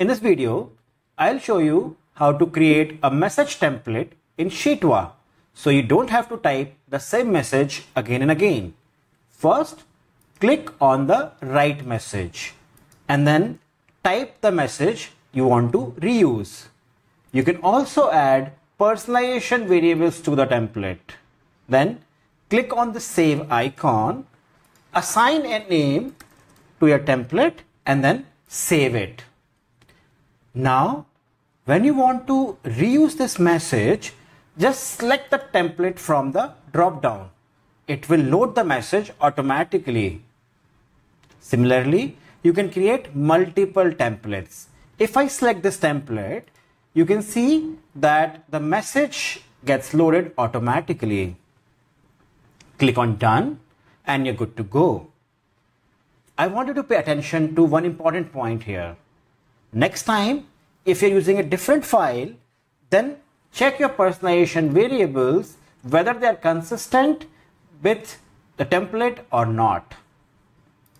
In this video, I'll show you how to create a message template in SheetWA so you don't have to type the same message again and again. First, click on the write message and then type the message you want to reuse. You can also add personalization variables to the template. Then click on the save icon, assign a name to your template and then save it. Now, when you want to reuse this message, just select the template from the drop down. It will load the message automatically. Similarly, you can create multiple templates. If I select this template, you can see that the message gets loaded automatically. Click on done and you're good to go. I want you to pay attention to one important point here. Next time, if you're using a different file, then check your personalization variables whether they are consistent with the template or not.